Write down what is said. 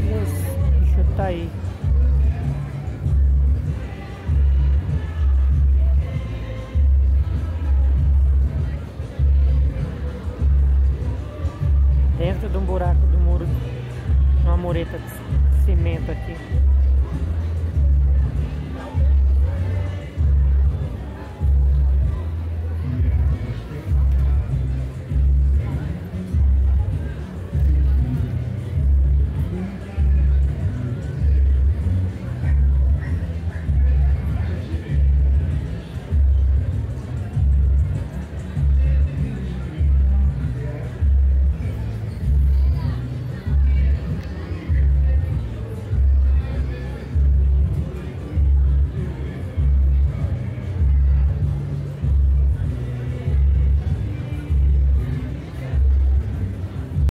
vermelhas. O bicho aí. Dentro de um buraco do muro, uma mureta de cimento aqui.